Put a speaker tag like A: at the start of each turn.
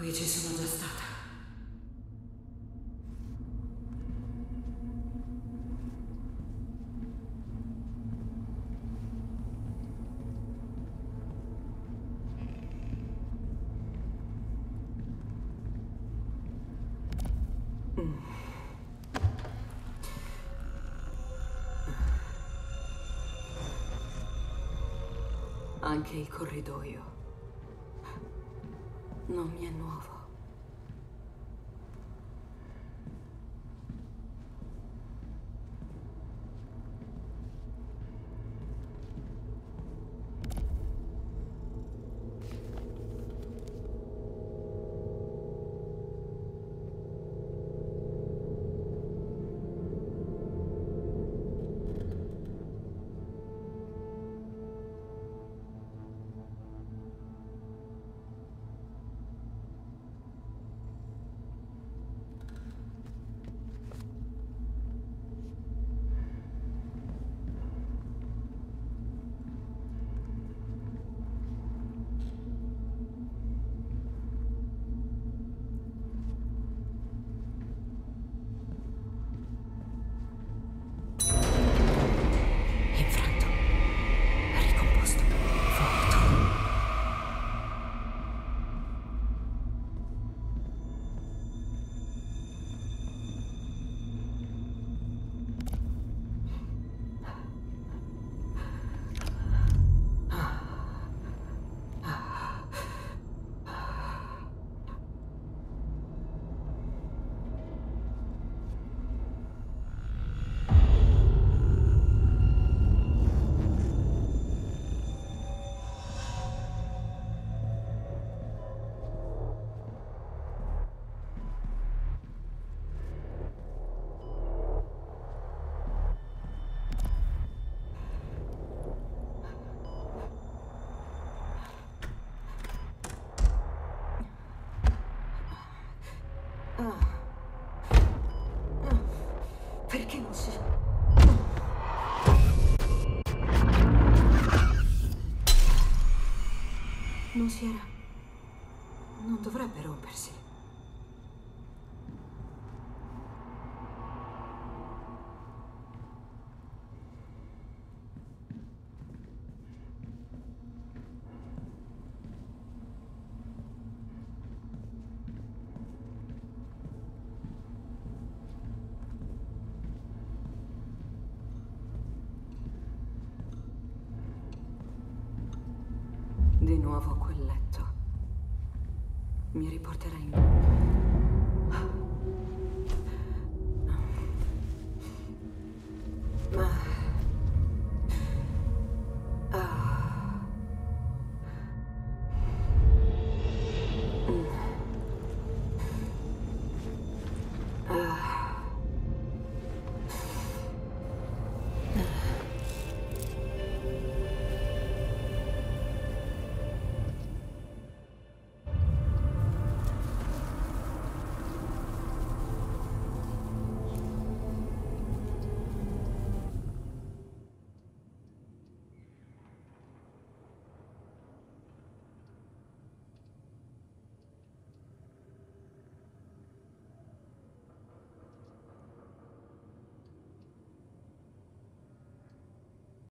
A: qui ci sono già stata. Anche il corridoio non mi è nuovo. Perché non si... Non si era... Non dovrebbe rompersi. Nuovo quel letto. Mi riporterà in...